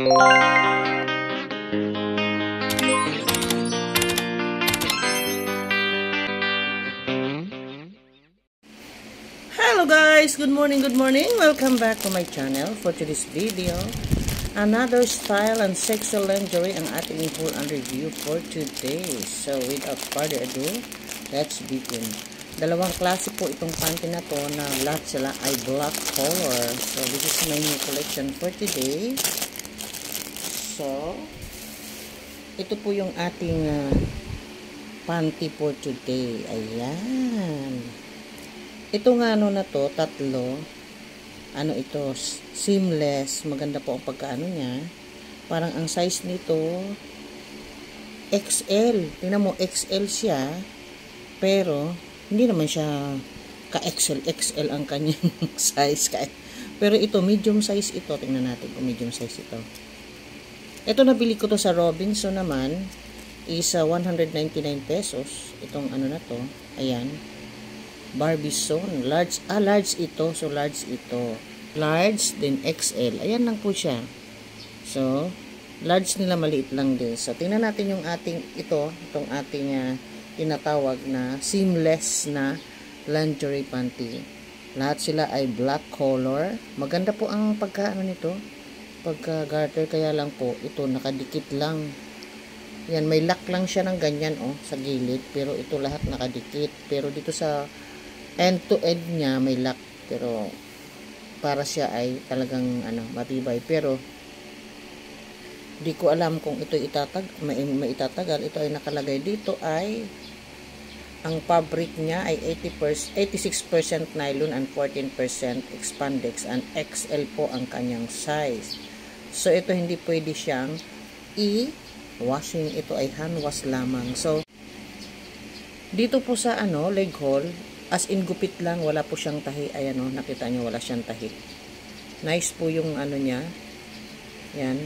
Hello guys! Good morning, good morning! Welcome back to my channel for today's video. Another style and sexual lingerie ang ating full and review for today. So without further ado, let's begin. Dalawang klase po itong panty na to na lahat sila ay black color. So this is my new collection for today. So, ito po yung ating uh, panty for today. Ayan. Ito nga ano na to, tatlo. Ano ito, seamless. Maganda po ang pagkaano niya. Parang ang size nito, XL. Tingnan mo, XL siya. Pero, hindi naman siya ka-XL. XL ang kanyang size. Pero ito, medium size ito. Tingnan natin kung medium size ito. Ito nabili ko to sa Robinson naman. Is uh, 199 pesos. Itong ano na to. Ayan. Barbizon. Large, ah, large ito. So, large ito. Large, then XL. Ayan lang po siya. So, large nila maliit lang din. So, tingnan natin yung ating, ito, itong ating uh, tinatawag na seamless na lingerie panty. Lahat sila ay black color. Maganda po ang pagkaano nito. Pagka garter, kaya lang po, ito nakadikit lang. Yan, may lock lang siya ng ganyan, oh, sa gilid. Pero ito lahat nakadikit. Pero dito sa end to end niya may lock pero para siya ay talagang ano matibay pero di ko alam kung ito itatag may, may itatagal ito ay nakalagay dito ay ang fabric niya ay 80%, 86% nylon and 14% expandex and XL po ang kanyang size so ito hindi pwede siyang i-washing ito ay hand wash lamang so dito po sa ano leg hole As in gupit lang, wala po siyang tahi. Ayan o, oh, nakita nyo, wala siyang tahi. Nice po yung ano niya. Yan.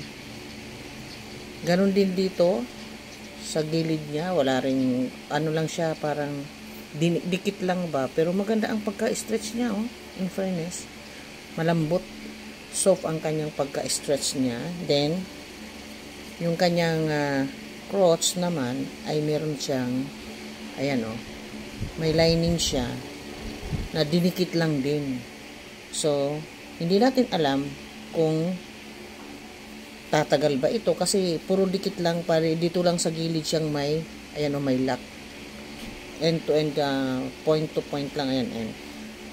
Ganon din dito. Sa gilid niya, wala rin, ano lang siya, parang din, dikit lang ba. Pero maganda ang pagka-stretch niya, oh. In fairness. Malambot. Soft ang kanyang pagka-stretch niya. Then, yung kanyang uh, crotch naman, ay meron siyang, ayan oh, may lining siya na dinikit lang din. So, hindi natin alam kung tatagal ba ito kasi puro dikit lang pare dito lang sa gilid siyang may ayan o may lock end to end uh, point to point lang ayan end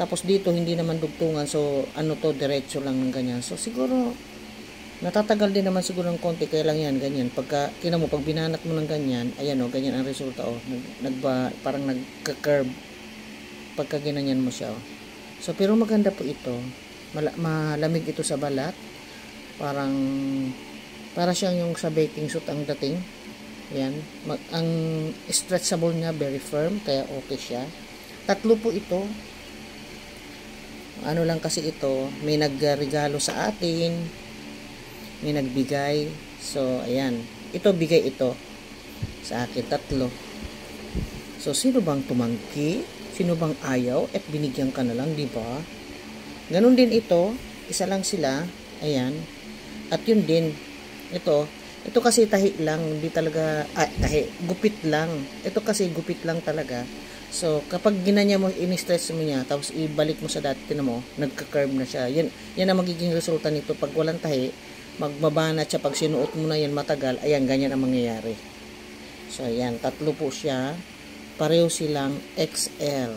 tapos dito hindi naman dugtungan so ano to diretso lang ng ganyan so siguro Natatagal din naman siguro ng konti, kaya lang yan, ganyan. Pagka, kina mo, pag binanat mo ng ganyan, ayan o, ganyan ang resulta o. Nag, nagba, parang nagka-curve. Pagka ginanyan mo siya o. So, pero maganda po ito. Mal malamig ito sa balat. Parang, para siyang yung sa baking suit ang dating. Ayan. Mag, ang stretchable niya, very firm, kaya okay siya. Tatlo po ito. Ano lang kasi ito, may nagregalo sa atin may nagbigay. So, ayan. Ito, bigay ito. Sa akin, tatlo. So, sino bang tumangki? Sino bang ayaw? At binigyan ka na lang, di ba? Ganon din ito. Isa lang sila. Ayan. At yun din. Ito. Ito kasi tahi lang. Hindi talaga, ah, tahi. Gupit lang. Ito kasi gupit lang talaga. So, kapag ginanya mo, in-stretch mo niya, tapos ibalik mo sa dati na mo, nagka-curve na siya. Yan, yan ang magiging resulta nito. Pag walang tahi, magbabanat siya pag sinuot mo na yan matagal ayan ganyan ang mangyayari so ayan tatlo po siya pareho silang XL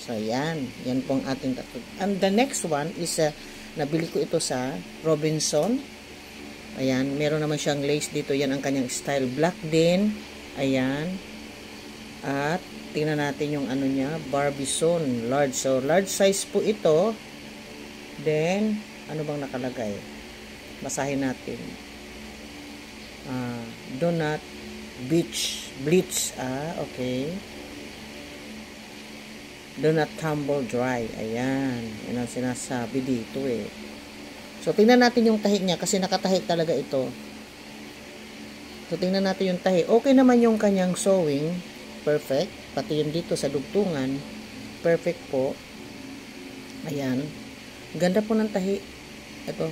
so ayan yan po ang ating tatlo and the next one is uh, nabili ko ito sa Robinson ayan meron naman siyang lace dito. Yan ang kanyang style. Black din. Ayan. At tingnan natin yung ano niya Barbizon large. So large size po ito. Then ano bang nakalagay? Basahin natin. Uh, do not bleach. Ah okay. Do not tumble dry. Ayan. Yan ang sinasabi dito eh so tingnan natin yung tahi niya kasi nakatahi talaga ito. So tingnan natin yung tahi. Okay naman yung kanyang sewing. Perfect. Pati yung dito sa dugtungan perfect po. Ayan. Ganda po ng tahi. Ito.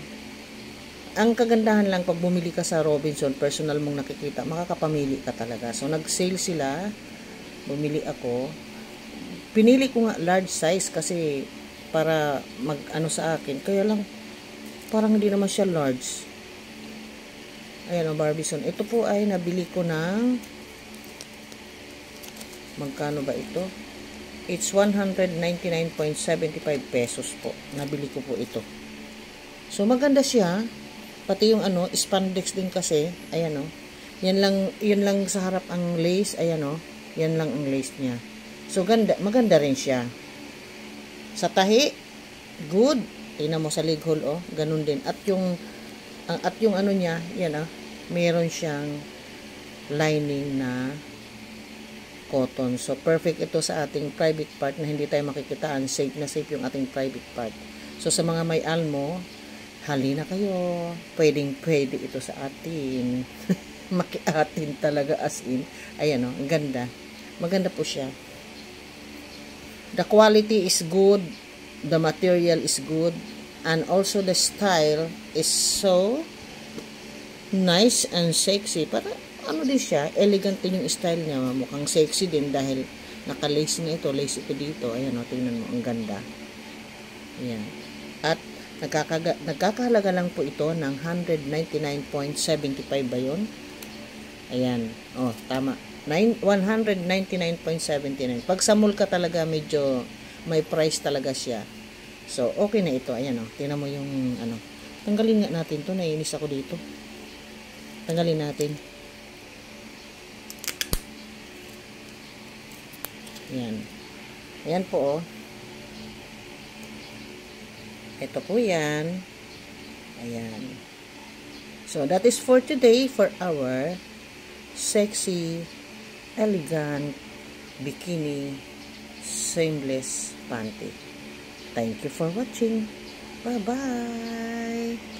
Ang kagandahan lang pag bumili ka sa Robinson, personal mong nakikita, makakapamili ka talaga. So, nag-sale sila. Bumili ako. Pinili ko nga large size kasi para mag ano sa akin. Kaya lang, parang hindi naman siya large. Ayan o, Barbison. Ito po ay nabili ko ng magkano ba ito? It's 199.75 pesos po. Nabili ko po ito. So, maganda siya. Pati yung ano, spandex din kasi. Ayan o. Yan lang, yun lang sa harap ang lace. Ayan o. Yan lang ang lace niya. So, ganda, maganda rin siya. Sa tahi, good. Tingnan mo sa leg hole, oh. Ganun din. At yung, ang, at yung ano niya, yan ah, meron siyang lining na cotton. So, perfect ito sa ating private part na hindi tayo makikitaan. Safe na safe yung ating private part. So, sa mga may almo, halina kayo. Pwedeng pwede ito sa atin. Makiatin talaga as in. Ayan o, ang ganda. Maganda po siya. The quality is good. The material is good. And also the style is so nice and sexy. Para ano din siya, elegant din yung style niya. Mukhang sexy din dahil naka-lace na ito. Lace ito dito. Ayan o, tingnan mo. Ang ganda. Ayan. At Nagkakaga, nagkakahalaga lang po ito ng 199.75 ba yun? Ayan. Oh, tama. 199.79. Pag sa mall ka talaga, medyo may price talaga siya. So, okay na ito. Ayan oh. Tingnan mo yung ano. Tanggalin nga natin to Naiinis ako dito. Tanggalin natin. Ayan. Ayan po oh. Ito po yan. Ayan. So, that is for today for our sexy, elegant, bikini, seamless panty. Thank you for watching. Bye-bye!